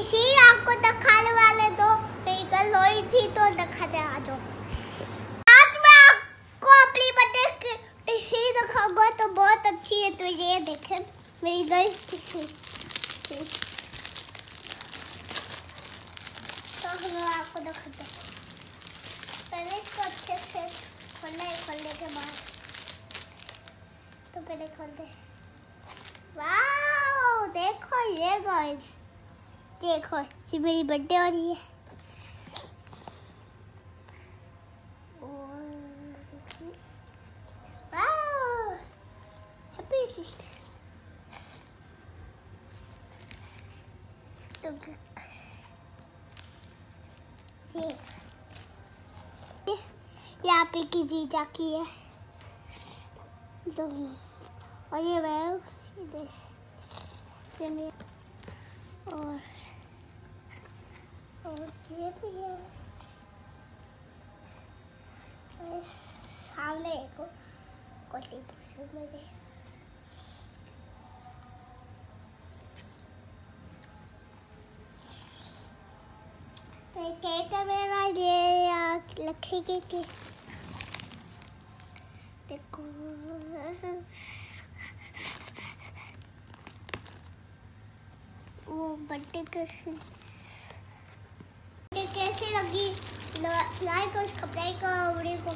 इसी आपको दिखाने वाले दो निकल हुई थी तो दिखाते आ जाओ आज मैं आपको अपनी बर्थडे इसी दिखाऊँगा तो बहुत अच्छी है तो ये देखें, मेरी दोस्त थी तो हम आपको दिखाते हैं। पहले इसको अच्छे से खोलना है, खोलने के बाद। तो पहले खोल दे वाओ, देखो ये गाइस देखो, ये मेरी बर्थडे हो रही है। तो यहाँ पे की जीजा की है। तो और ये मैं और और ये भी है। सामने देखो, कोटी पसंद मेरे तो केक मेरा ये रखेगी के देखो। बर्थडे कैसे कैसे लगी? लाइक और सब्सक्राइब करो वीडियो को।